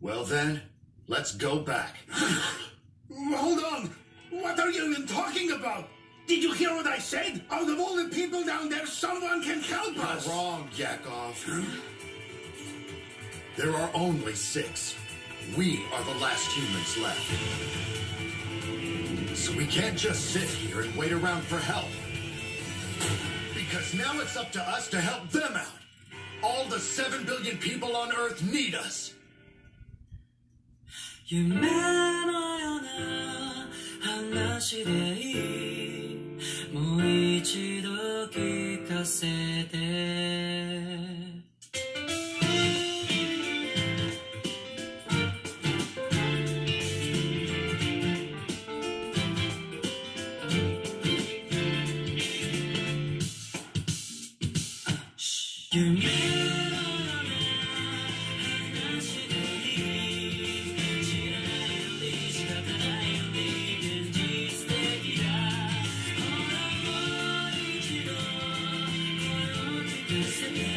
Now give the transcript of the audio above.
Well then, let's go back. Hold on! What are you even talking about? Did you hear what I said? Out of all the people down there, someone can help You're us! wrong, Yakov. There are only six. We are the last humans left. So we can't just sit here and wait around for help. Because now it's up to us to help them out. All the seven billion people on Earth need us. 夢のような話でいい。もう一度聞かせて。夢 Sydney.